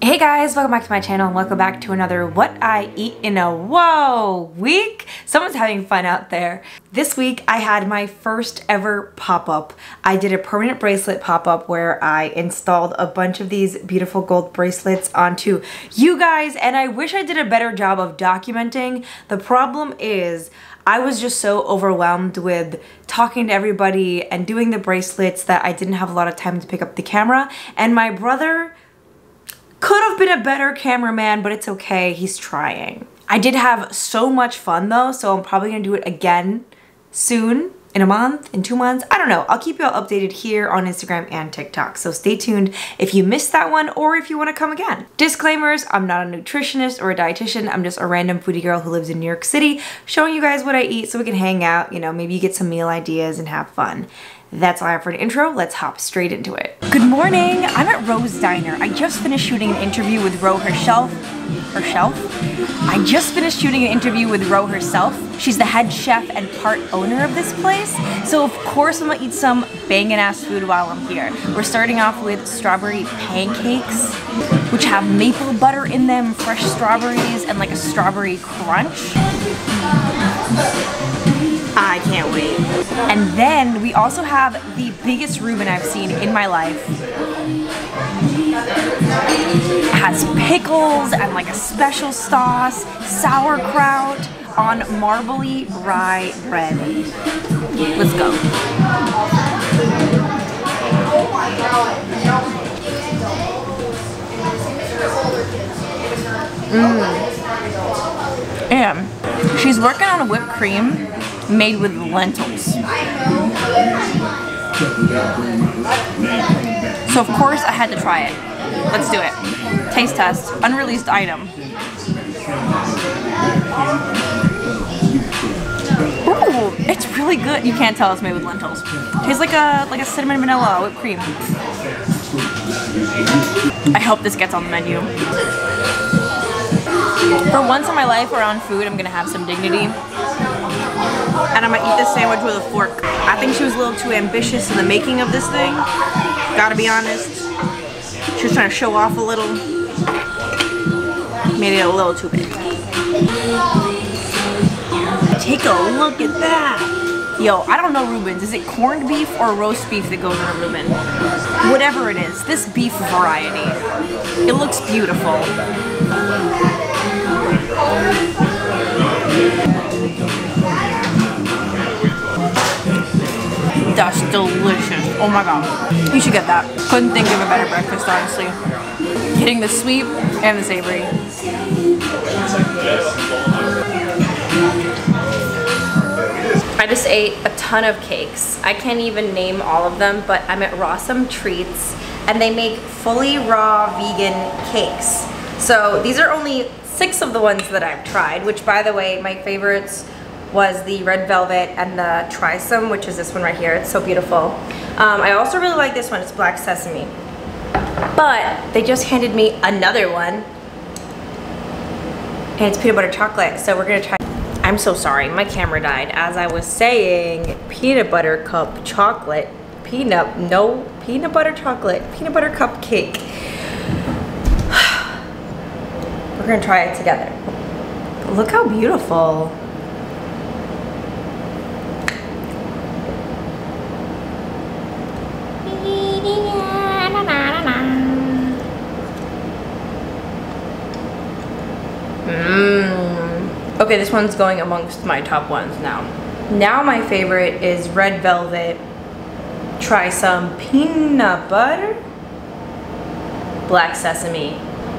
Hey guys, welcome back to my channel and welcome back to another What I Eat in a Whoa week. Someone's having fun out there. This week I had my first ever pop-up. I did a permanent bracelet pop-up where I installed a bunch of these beautiful gold bracelets onto you guys and I wish I did a better job of documenting. The problem is I was just so overwhelmed with talking to everybody and doing the bracelets that I didn't have a lot of time to pick up the camera and my brother could have been a better cameraman, but it's okay. He's trying. I did have so much fun though, so I'm probably gonna do it again soon in a month, in two months. I don't know. I'll keep you all updated here on Instagram and TikTok. So stay tuned if you missed that one or if you want to come again. Disclaimers, I'm not a nutritionist or a dietitian. I'm just a random foodie girl who lives in New York City showing you guys what I eat so we can hang out, you know, maybe you get some meal ideas and have fun. That's all I have for an intro. Let's hop straight into it. Good morning. I'm at Rose Diner. I just finished shooting an interview with Ro herself. Herself? I just finished shooting an interview with Ro herself. She's the head chef and part owner of this place. So of course I'm gonna eat some banging ass food while I'm here. We're starting off with strawberry pancakes, which have maple butter in them, fresh strawberries, and like a strawberry crunch. And then we also have the biggest Reuben I've seen in my life. It has pickles and like a special sauce, sauerkraut on marbly rye bread. Let's go. Mmm. And she's working on a whipped cream made with lentils. So of course I had to try it. Let's do it. Taste test. Unreleased item. Ooh, it's really good. You can't tell it's made with lentils. Tastes like a like a cinnamon vanilla whipped cream. I hope this gets on the menu. For once in my life around food, I'm gonna have some dignity and I'm gonna eat this sandwich with a fork. I think she was a little too ambitious in the making of this thing. Gotta be honest. She was trying to show off a little. Made it a little too big. Take a look at that. Yo, I don't know Reubens. Is it corned beef or roast beef that goes in a Reuben? Whatever it is, this beef variety. It looks beautiful. Delicious. Oh my god. You should get that. Couldn't think of a better breakfast, honestly. Getting the sweet and the savory. I just ate a ton of cakes. I can't even name all of them, but I'm at Rawsome Treats and they make fully raw vegan cakes. So these are only six of the ones that I've tried, which by the way, my favorites was the red velvet and the trisome, which is this one right here. It's so beautiful. Um, I also really like this one. It's black sesame. But they just handed me another one. And it's peanut butter chocolate. So we're going to try. I'm so sorry. My camera died. As I was saying, peanut butter cup chocolate. Peanut, no, peanut butter chocolate. Peanut butter cup cake. we're going to try it together. Look how beautiful. Okay, this one's going amongst my top ones now. Now my favorite is red velvet. Try some peanut butter. Black sesame.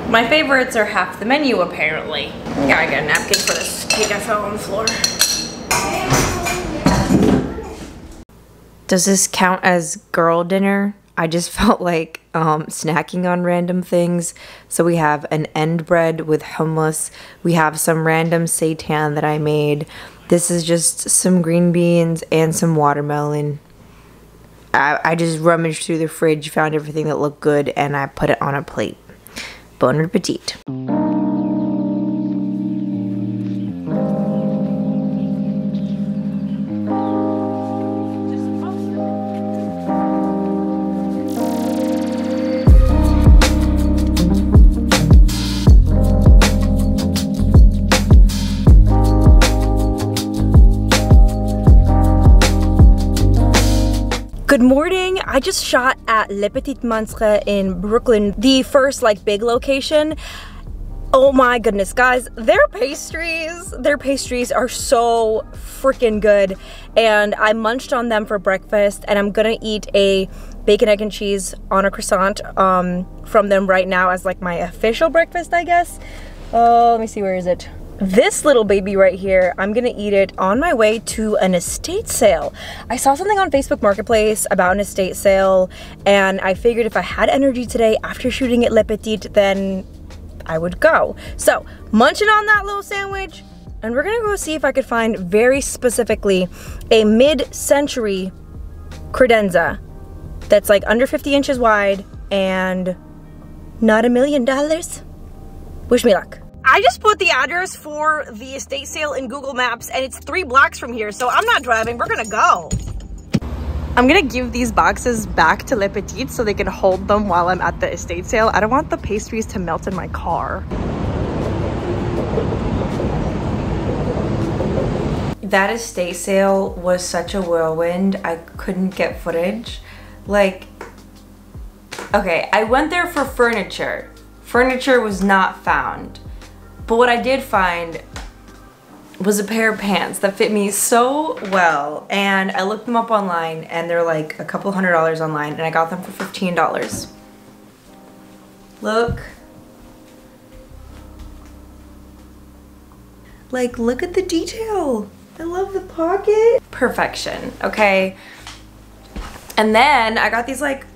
My favorites are half the menu apparently. Yeah, I got a napkin for this cake I fell on the floor. Does this count as girl dinner? I just felt like um, snacking on random things. So we have an end bread with hummus. We have some random seitan that I made. This is just some green beans and some watermelon. I, I just rummaged through the fridge, found everything that looked good, and I put it on a plate. Bon appetit. I just shot at Le Petit Monstre in Brooklyn, the first like big location. Oh my goodness, guys, their pastries, their pastries are so freaking good. And I munched on them for breakfast and I'm gonna eat a bacon, egg, and cheese on a croissant um, from them right now as like my official breakfast, I guess. Oh, let me see, where is it? This little baby right here, I'm gonna eat it on my way to an estate sale. I saw something on Facebook Marketplace about an estate sale and I figured if I had energy today after shooting at Le Petit, then I would go. So, munching on that little sandwich, and we're gonna go see if I could find very specifically a mid-century credenza that's like under 50 inches wide and not a million dollars. Wish me luck. I just put the address for the estate sale in Google Maps and it's three blocks from here, so I'm not driving, we're gonna go. I'm gonna give these boxes back to Le Petit so they can hold them while I'm at the estate sale. I don't want the pastries to melt in my car. That estate sale was such a whirlwind, I couldn't get footage. Like, okay, I went there for furniture. Furniture was not found. But what I did find was a pair of pants that fit me so well and I looked them up online and they're like a couple hundred dollars online and I got them for $15. Look. Like look at the detail. I love the pocket. Perfection, okay? And then I got these like,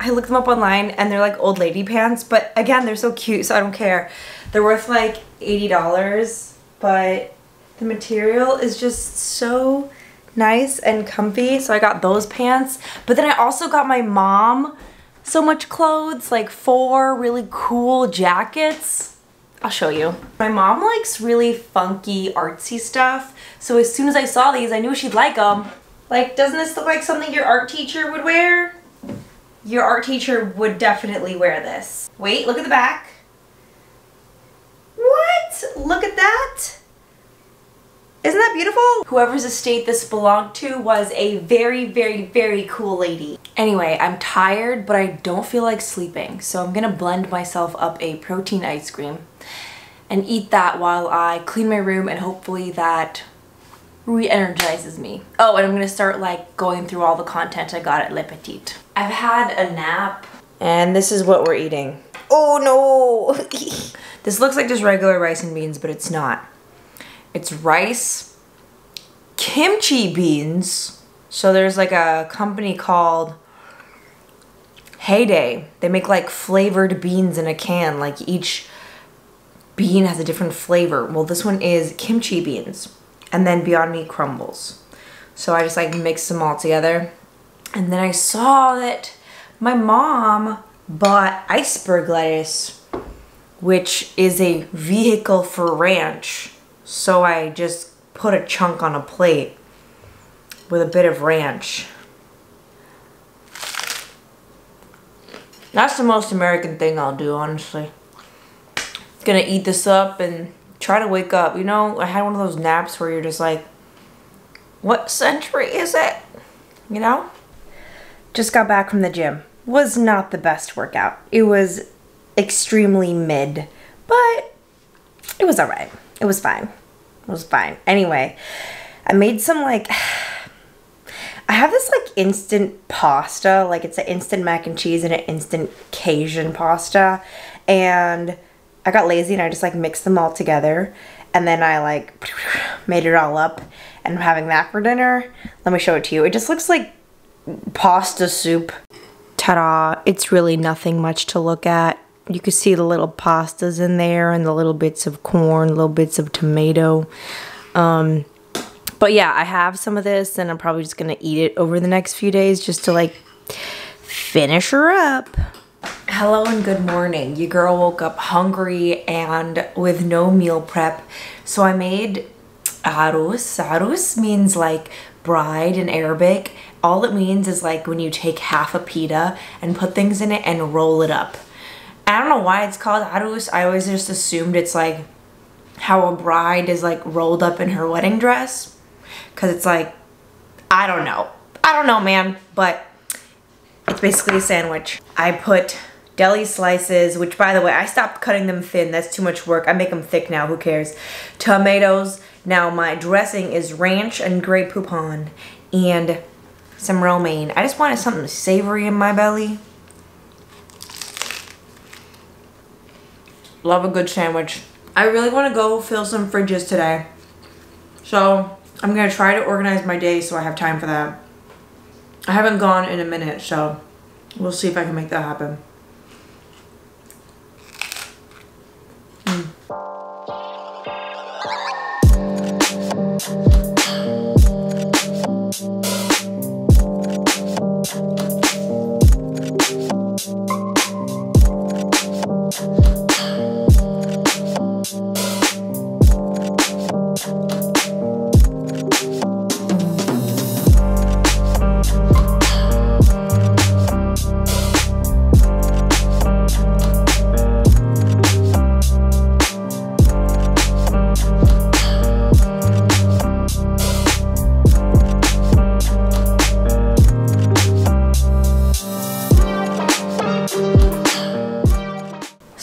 I looked them up online and they're like old lady pants, but again, they're so cute so I don't care. They're worth like $80 but the material is just so nice and comfy. So I got those pants. But then I also got my mom so much clothes, like four really cool jackets. I'll show you. My mom likes really funky artsy stuff. So as soon as I saw these, I knew she'd like them. Like, doesn't this look like something your art teacher would wear? Your art teacher would definitely wear this. Wait, look at the back. Look at that. Isn't that beautiful? Whoever's estate this belonged to was a very, very, very cool lady. Anyway, I'm tired, but I don't feel like sleeping. So I'm gonna blend myself up a protein ice cream and eat that while I clean my room and hopefully that re-energizes me. Oh, and I'm gonna start like going through all the content I got at Le Petit. I've had a nap and this is what we're eating. Oh no! this looks like just regular rice and beans, but it's not. It's rice, kimchi beans. So there's like a company called Heyday. They make like flavored beans in a can. Like each bean has a different flavor. Well, this one is kimchi beans and then Beyond Meat crumbles. So I just like mix them all together. And then I saw that my mom bought iceberg lettuce, which is a vehicle for ranch. So I just put a chunk on a plate with a bit of ranch. That's the most American thing I'll do, honestly. Gonna eat this up and try to wake up. You know, I had one of those naps where you're just like, what century is it? You know? Just got back from the gym. Was not the best workout. It was extremely mid, but it was alright. It was fine. It was fine. Anyway, I made some like I have this like instant pasta, like it's an instant mac and cheese and an instant Cajun pasta. And I got lazy and I just like mixed them all together. And then I like made it all up and I'm having that for dinner. Let me show it to you. It just looks like pasta soup. Ta-da. It's really nothing much to look at. You can see the little pastas in there and the little bits of corn, little bits of tomato. Um, but yeah, I have some of this and I'm probably just going to eat it over the next few days just to like finish her up. Hello and good morning. Your girl woke up hungry and with no meal prep. So I made arus. Arus means like bride in Arabic. All it means is like when you take half a pita and put things in it and roll it up. I don't know why it's called arus. I always just assumed it's like how a bride is like rolled up in her wedding dress. Cause it's like, I don't know. I don't know, man, but it's basically a sandwich. I put deli slices, which by the way, I stopped cutting them thin. That's too much work. I make them thick now, who cares? Tomatoes. Now my dressing is ranch and Grey Poupon and some romaine. I just wanted something savory in my belly. Love a good sandwich. I really want to go fill some fridges today. So I'm going to try to organize my day so I have time for that. I haven't gone in a minute, so we'll see if I can make that happen.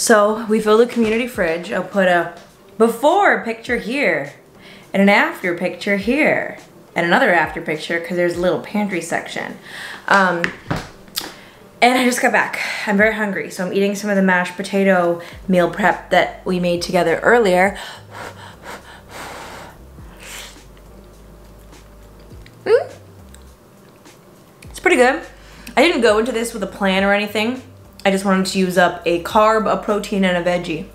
So we filled the community fridge. I'll put a before picture here and an after picture here and another after picture because there's a little pantry section. Um, and I just got back. I'm very hungry, so I'm eating some of the mashed potato meal prep that we made together earlier. Mm. It's pretty good. I didn't go into this with a plan or anything. I just wanted to use up a carb, a protein, and a veggie.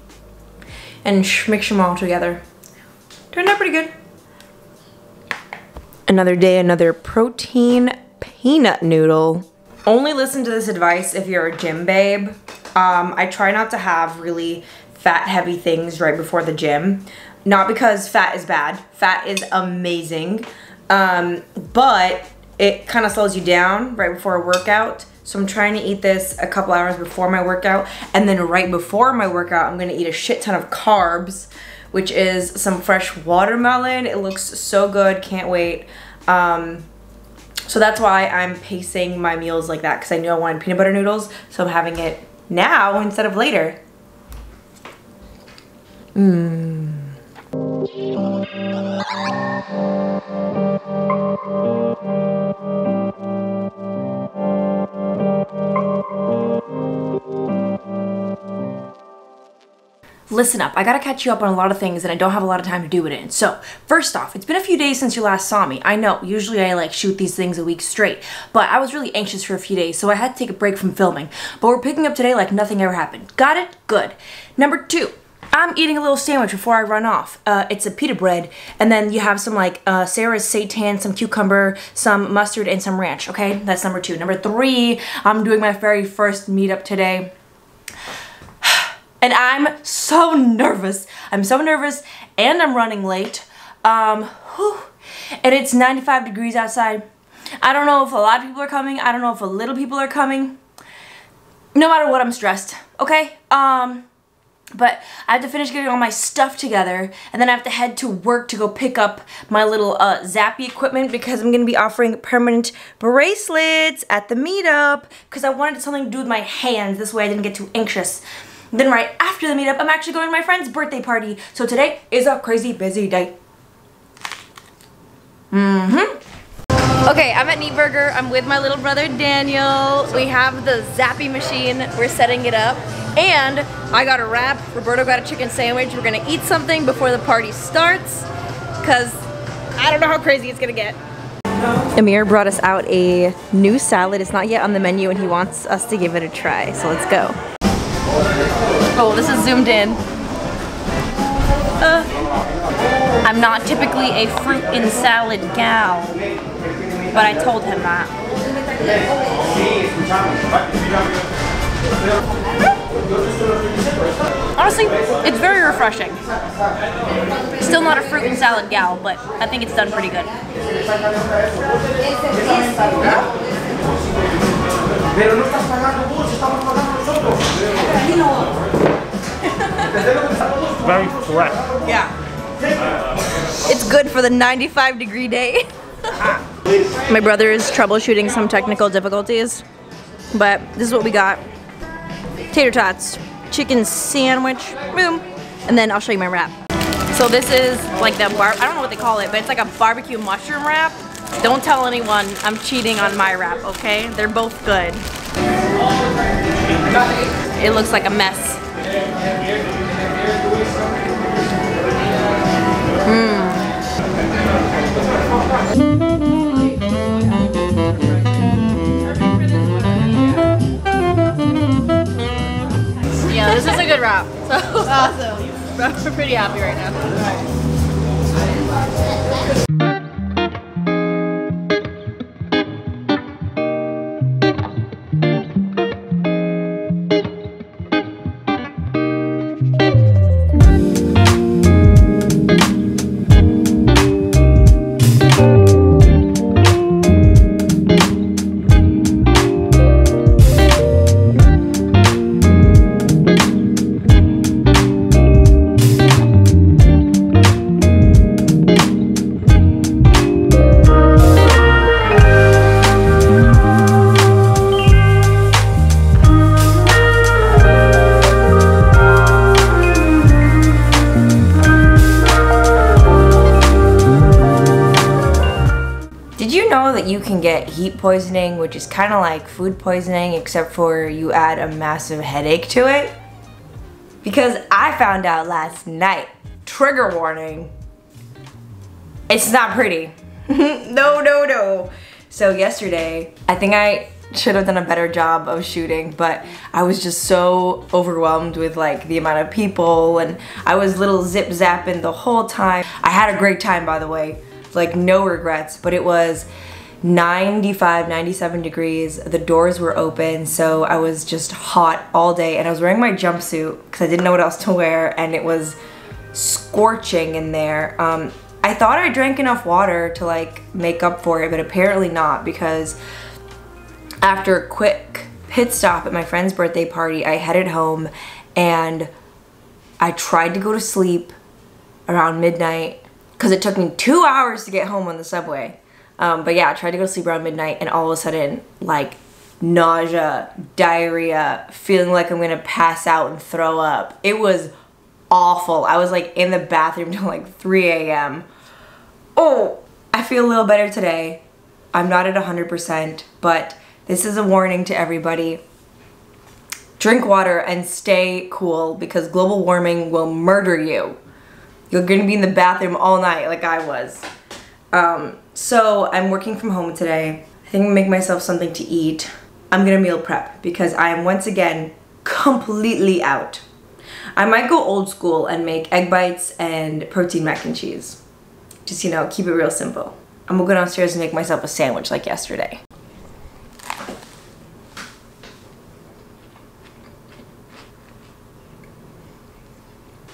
And mix them all together. Turned out pretty good. Another day, another protein peanut noodle. Only listen to this advice if you're a gym babe. Um, I try not to have really fat heavy things right before the gym. Not because fat is bad. Fat is amazing. Um, but it kind of slows you down right before a workout. So I'm trying to eat this a couple hours before my workout. And then right before my workout, I'm gonna eat a shit ton of carbs, which is some fresh watermelon. It looks so good, can't wait. Um, so that's why I'm pacing my meals like that because I knew I wanted peanut butter noodles. So I'm having it now instead of later. Mmm. Listen up. I gotta catch you up on a lot of things and I don't have a lot of time to do it in. So, first off, it's been a few days since you last saw me. I know, usually I like shoot these things a week straight, but I was really anxious for a few days, so I had to take a break from filming. But we're picking up today like nothing ever happened. Got it? Good. Number two, I'm eating a little sandwich before I run off. Uh, it's a pita bread, and then you have some like uh, Sarah's seitan, some cucumber, some mustard, and some ranch, okay? That's number two. Number three, I'm doing my very first meetup today. And I'm so nervous. I'm so nervous and I'm running late. Um, whew, and it's 95 degrees outside. I don't know if a lot of people are coming. I don't know if a little people are coming. No matter what, I'm stressed. Okay? Um, but I have to finish getting all my stuff together and then I have to head to work to go pick up my little uh, Zappy equipment because I'm going to be offering permanent bracelets at the meetup because I wanted something to do with my hands. This way I didn't get too anxious. Then right after the meetup, I'm actually going to my friend's birthday party. So today is a crazy busy day. Mm-hmm. Okay, I'm at Neat Burger. I'm with my little brother Daniel. We have the Zappy machine. We're setting it up. And I got a wrap. Roberto got a chicken sandwich. We're gonna eat something before the party starts. Cause I don't know how crazy it's gonna get. Amir brought us out a new salad. It's not yet on the menu and he wants us to give it a try. So let's go. Oh, this is zoomed in. Uh, I'm not typically a fruit and salad gal, but I told him that. Honestly, it's very refreshing. Still not a fruit and salad gal, but I think it's done pretty good. Very fresh. Yeah. It's good for the 95 degree day. My brother is troubleshooting some technical difficulties, but this is what we got. Tater tots, chicken sandwich, boom, and then I'll show you my wrap. So this is like the bar, I don't know what they call it, but it's like a barbecue mushroom wrap. Don't tell anyone I'm cheating on my wrap, okay? They're both good. It looks like a mess. Hmm. Yeah, this is a good wrap. So awesome. We're pretty happy right now. Did you know that you can get heat poisoning, which is kind of like food poisoning, except for you add a massive headache to it? Because I found out last night, trigger warning, it's not pretty. no, no, no. So yesterday, I think I should have done a better job of shooting, but I was just so overwhelmed with like the amount of people and I was little zip zapping the whole time. I had a great time by the way, like no regrets, but it was 95, 97 degrees. The doors were open, so I was just hot all day and I was wearing my jumpsuit because I didn't know what else to wear and it was scorching in there. Um, I thought I drank enough water to like make up for it, but apparently not because after a quick pit stop at my friend's birthday party, I headed home and I tried to go to sleep around midnight because it took me two hours to get home on the subway. Um, but yeah, I tried to go to sleep around midnight and all of a sudden, like nausea, diarrhea, feeling like I'm gonna pass out and throw up. It was awful. I was like in the bathroom till like 3 a.m. Oh, I feel a little better today. I'm not at 100%, but this is a warning to everybody. Drink water and stay cool because global warming will murder you. You're gonna be in the bathroom all night like I was. Um, so I'm working from home today. I think I'm gonna make myself something to eat. I'm gonna meal prep because I am once again completely out. I might go old school and make egg bites and protein mac and cheese. Just, you know, keep it real simple. I'm gonna go downstairs and make myself a sandwich like yesterday.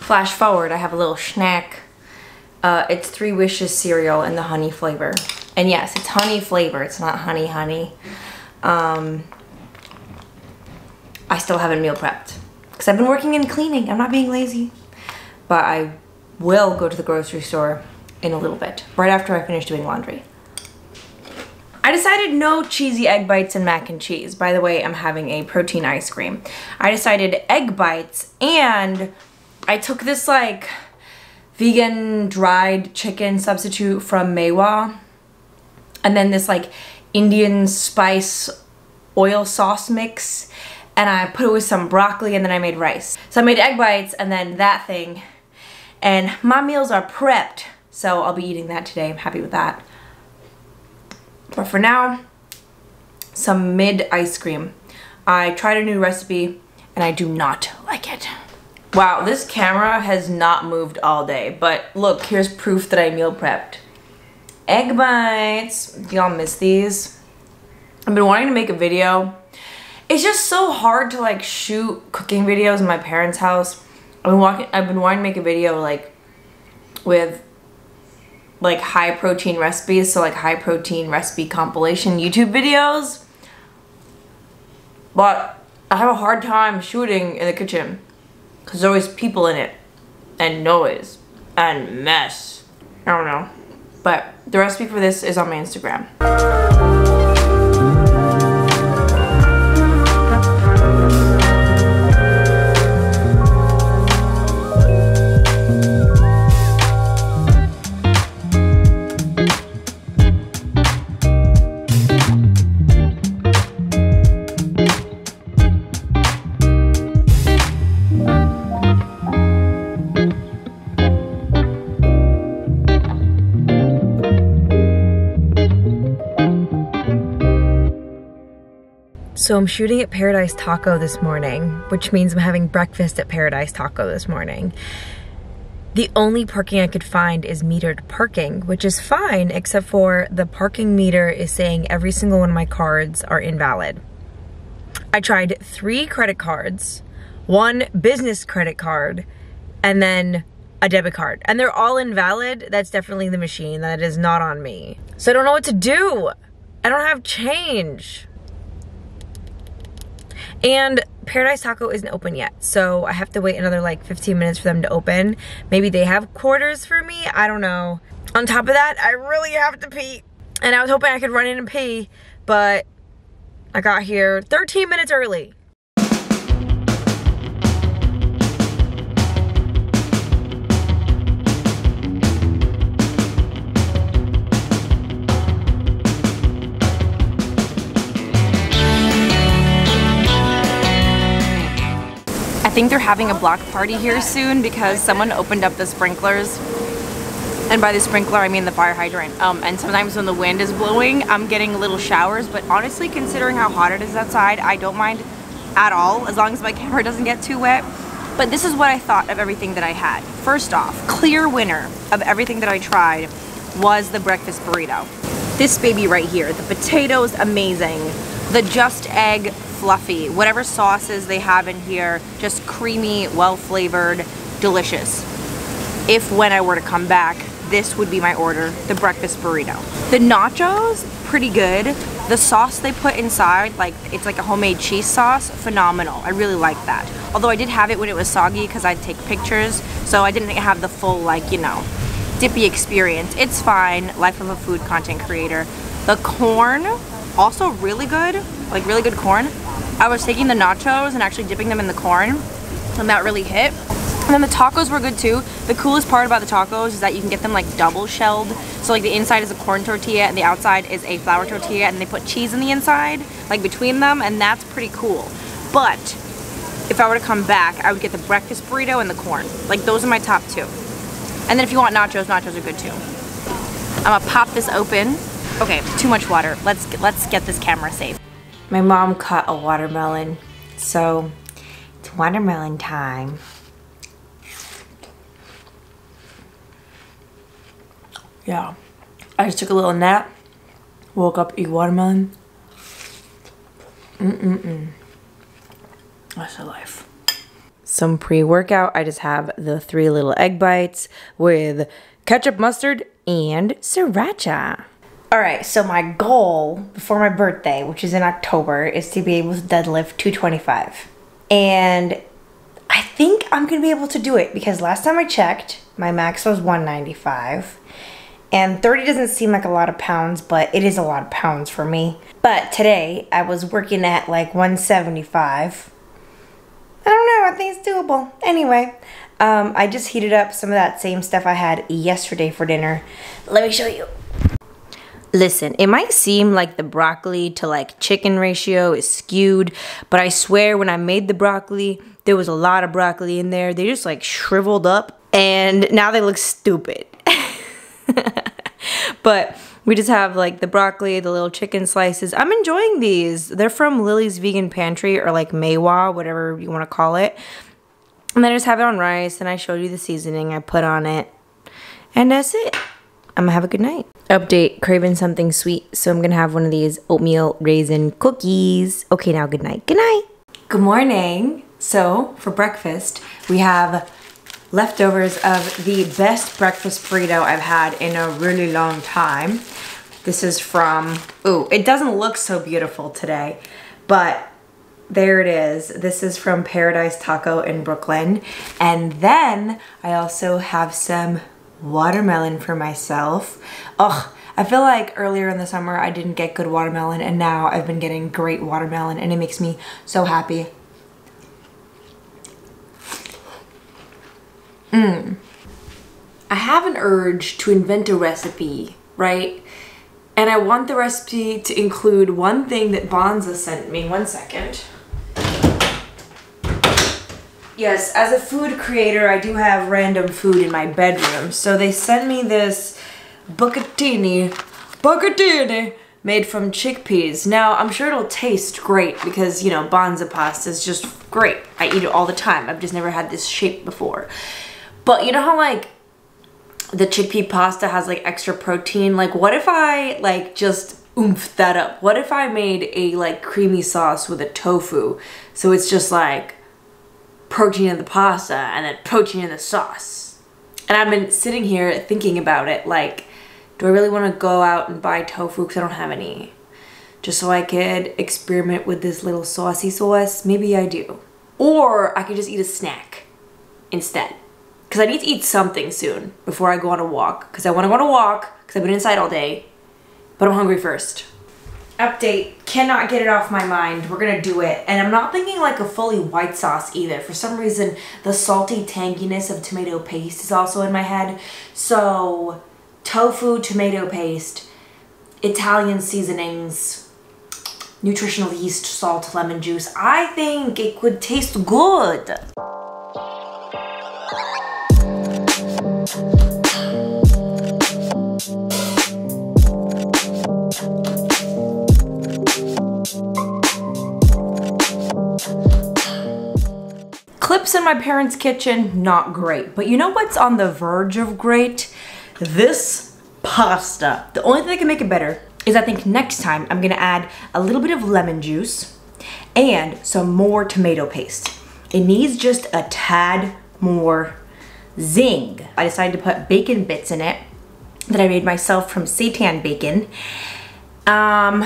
Flash forward, I have a little snack. Uh, it's Three Wishes cereal in the honey flavor. And yes, it's honey flavor, it's not honey honey. Um, I still haven't meal prepped because I've been working and cleaning. I'm not being lazy. But I will go to the grocery store in a little bit, right after I finish doing laundry. I decided no cheesy egg bites and mac and cheese. By the way, I'm having a protein ice cream. I decided egg bites and I took this like vegan dried chicken substitute from May Wah and then this like Indian spice oil sauce mix and I put it with some broccoli and then I made rice. So I made egg bites and then that thing and my meals are prepped so I'll be eating that today. I'm happy with that. But for now, some mid ice cream. I tried a new recipe and I do not like it. Wow, this camera has not moved all day, but look, here's proof that I meal prepped. Egg bites. Do y'all miss these? I've been wanting to make a video. It's just so hard to like shoot cooking videos in my parents' house. I've been walking I've been wanting to make a video like with like high protein recipes, so like high protein recipe compilation YouTube videos. But I have a hard time shooting in the kitchen because there's always people in it and noise and mess. I don't know. But the recipe for this is on my Instagram. So I'm shooting at Paradise Taco this morning, which means I'm having breakfast at Paradise Taco this morning. The only parking I could find is metered parking, which is fine, except for the parking meter is saying every single one of my cards are invalid. I tried three credit cards, one business credit card, and then a debit card. And they're all invalid. That's definitely the machine. That is not on me. So I don't know what to do. I don't have change. And Paradise Taco isn't open yet, so I have to wait another like 15 minutes for them to open. Maybe they have quarters for me, I don't know. On top of that, I really have to pee. And I was hoping I could run in and pee, but I got here 13 minutes early. Think they're having a block party here soon because someone opened up the sprinklers. And by the sprinkler, I mean the fire hydrant. Um, and sometimes when the wind is blowing, I'm getting little showers. But honestly, considering how hot it is outside, I don't mind at all as long as my camera doesn't get too wet. But this is what I thought of everything that I had. First off, clear winner of everything that I tried was the breakfast burrito. This baby right here, the potatoes amazing. The just egg fluffy. Whatever sauces they have in here, just creamy, well flavored, delicious. If when I were to come back, this would be my order, the breakfast burrito. The nachos, pretty good. The sauce they put inside, like it's like a homemade cheese sauce, phenomenal. I really like that. Although I did have it when it was soggy because I'd take pictures, so I didn't have the full like, you know, dippy experience. It's fine, life of a food content creator. The corn, also really good, like really good corn. I was taking the nachos and actually dipping them in the corn and that really hit. And then the tacos were good too. The coolest part about the tacos is that you can get them like double shelled. So like the inside is a corn tortilla and the outside is a flour tortilla and they put cheese in the inside, like between them, and that's pretty cool. But if I were to come back, I would get the breakfast burrito and the corn. Like those are my top two. And then if you want nachos, nachos are good too. I'm gonna pop this open. Okay, too much water. Let's let's get this camera safe. My mom cut a watermelon, so it's watermelon time. Yeah, I just took a little nap, woke up, eat watermelon. Mm-mm-mm. That's a life. Some pre-workout, I just have the three little egg bites with ketchup, mustard, and sriracha. All right, so my goal before my birthday, which is in October, is to be able to deadlift 225. And I think I'm gonna be able to do it because last time I checked, my max was 195. And 30 doesn't seem like a lot of pounds, but it is a lot of pounds for me. But today, I was working at like 175. I don't know, I think it's doable. Anyway, um, I just heated up some of that same stuff I had yesterday for dinner. Let me show you. Listen, it might seem like the broccoli to like chicken ratio is skewed, but I swear when I made the broccoli, there was a lot of broccoli in there. They just like shriveled up and now they look stupid. but we just have like the broccoli, the little chicken slices. I'm enjoying these. They're from Lily's Vegan Pantry or like May Wah, whatever you want to call it. And then I just have it on rice and I showed you the seasoning I put on it. And that's it. I'm gonna have a good night. Update, craving something sweet, so I'm gonna have one of these oatmeal raisin cookies. Okay, now good night. Good night. Good morning. So, for breakfast, we have leftovers of the best breakfast burrito I've had in a really long time. This is from, ooh, it doesn't look so beautiful today, but there it is. This is from Paradise Taco in Brooklyn. And then I also have some watermelon for myself. Ugh, I feel like earlier in the summer I didn't get good watermelon and now I've been getting great watermelon and it makes me so happy. Mmm. I have an urge to invent a recipe, right? And I want the recipe to include one thing that Banza sent me. One second. Yes, as a food creator, I do have random food in my bedroom. So they sent me this bucatini, bucatini, made from chickpeas. Now, I'm sure it'll taste great because, you know, Banza pasta is just great. I eat it all the time. I've just never had this shape before. But you know how, like, the chickpea pasta has like extra protein. Like what if I like just oomph that up? What if I made a like creamy sauce with a tofu? So it's just like protein in the pasta and then protein in the sauce. And I've been sitting here thinking about it like, do I really want to go out and buy tofu because I don't have any? Just so I could experiment with this little saucy sauce? Maybe I do. Or I could just eat a snack instead because I need to eat something soon before I go on a walk because I want to go on a walk because I've been inside all day, but I'm hungry first. Update, cannot get it off my mind. We're gonna do it. And I'm not thinking like a fully white sauce either. For some reason, the salty tanginess of tomato paste is also in my head. So, tofu, tomato paste, Italian seasonings, nutritional yeast, salt, lemon juice. I think it could taste good. Clips in my parents' kitchen, not great. But you know what's on the verge of great? This pasta. The only thing that can make it better is I think next time I'm gonna add a little bit of lemon juice and some more tomato paste. It needs just a tad more zing. I decided to put bacon bits in it that I made myself from seitan bacon. Um,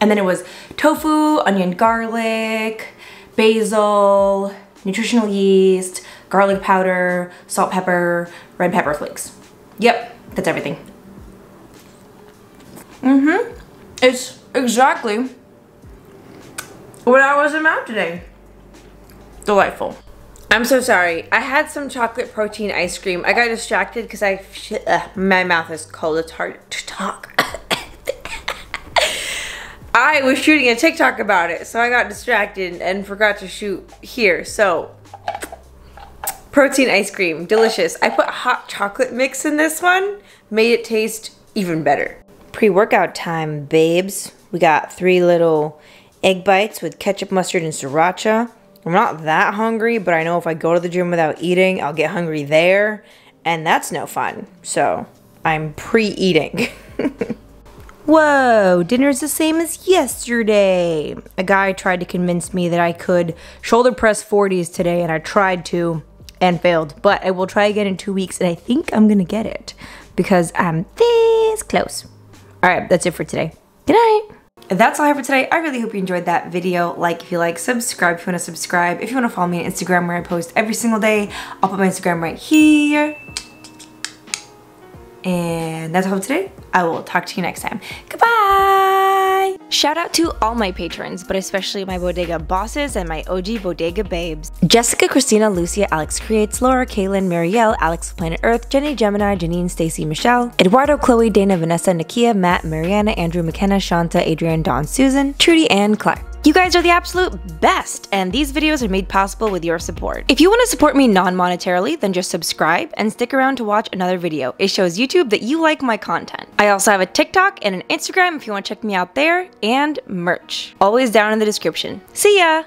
and then it was tofu, onion, garlic, basil, nutritional yeast, garlic powder, salt, pepper, red pepper flakes. Yep, that's everything. Mm-hmm. It's exactly what I was about today. Delightful. I'm so sorry. I had some chocolate protein ice cream. I got distracted because I, uh, my mouth is cold. It's hard to talk. I was shooting a TikTok about it, so I got distracted and forgot to shoot here. So, protein ice cream, delicious. I put hot chocolate mix in this one, made it taste even better. Pre-workout time, babes. We got three little egg bites with ketchup, mustard, and sriracha. I'm not that hungry, but I know if I go to the gym without eating, I'll get hungry there, and that's no fun. So I'm pre-eating. Whoa, dinner's the same as yesterday. A guy tried to convince me that I could shoulder press 40s today, and I tried to and failed. But I will try again in two weeks, and I think I'm gonna get it because I'm this close. All right, that's it for today. Good night that's all I have for today. I really hope you enjoyed that video. Like if you like, subscribe if you want to subscribe. If you want to follow me on Instagram where I post every single day, I'll put my Instagram right here. And that's all for today. I will talk to you next time. Goodbye! Shout out to all my patrons, but especially my bodega bosses and my OG bodega babes. Jessica, Christina, Lucia, Alex Creates, Laura, Kaylin, Marielle, Alex Planet Earth, Jenny, Gemini, Janine, Stacy, Michelle, Eduardo, Chloe, Dana, Vanessa, Nakia, Matt, Mariana, Andrew, McKenna, Shanta, Adrian, Dawn, Susan, Trudy, and Clark. You guys are the absolute best, and these videos are made possible with your support. If you want to support me non-monetarily, then just subscribe and stick around to watch another video. It shows YouTube that you like my content. I also have a TikTok and an Instagram if you want to check me out there, and merch. Always down in the description. See ya!